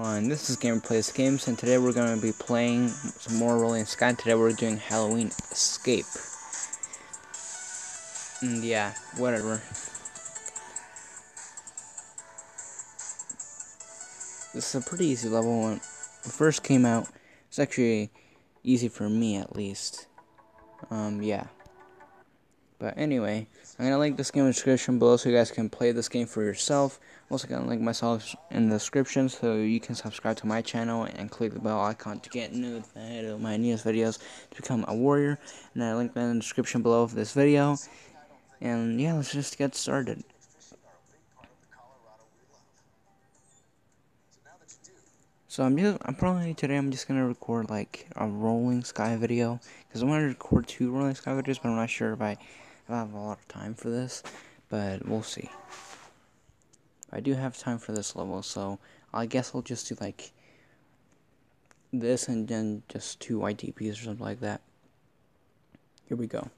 On this is Gamer Plays Games, and today we're going to be playing some more Rolling Sky. Today we're doing Halloween Escape. And yeah, whatever. This is a pretty easy level. When it first came out, it's actually easy for me at least. Um, yeah. But anyway, I'm going to link this game in the description below so you guys can play this game for yourself. I'm also going to link myself in the description so you can subscribe to my channel and click the bell icon to get notified of my newest videos to become a warrior. And I link that in the description below of this video. And yeah, let's just get started. So I'm just, I'm probably today I'm just gonna record like a rolling sky video because I want to record two rolling sky videos, but I'm not sure if I I have a lot of time for this, but we'll see. I do have time for this level, so I guess I'll just do like this and then just two ITPs or something like that. Here we go.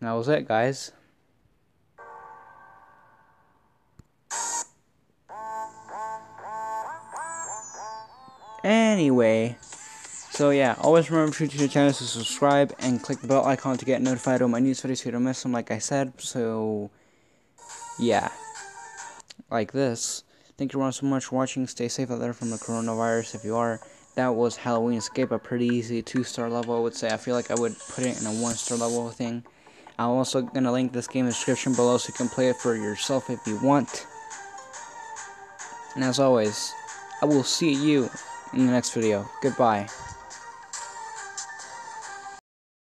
That was it, guys. Anyway, so yeah, always remember to the channel to subscribe and click the bell icon to get notified of my news videos so you don't miss them, like I said. So, yeah, like this. Thank you all so much for watching. Stay safe out there from the coronavirus if you are. That was Halloween Escape, a pretty easy two-star level, I would say. I feel like I would put it in a one-star level thing. I'm also going to link this game in the description below so you can play it for yourself if you want. And as always, I will see you in the next video. Goodbye.